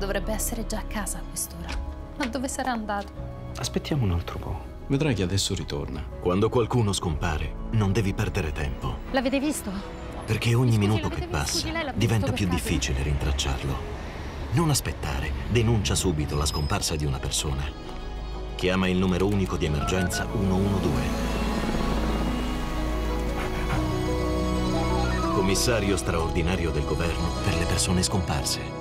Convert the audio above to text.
Dovrebbe essere già a casa a quest'ora. Ma dove sarà andato? Aspettiamo un altro po'. Vedrai che adesso ritorna. Quando qualcuno scompare, non devi perdere tempo. L'avete visto? Perché ogni Scusi, minuto che visto? passa Scusi, diventa più caso? difficile rintracciarlo. Non aspettare, denuncia subito la scomparsa di una persona. Chiama il numero unico di emergenza 112. Commissario straordinario del governo per le persone scomparse.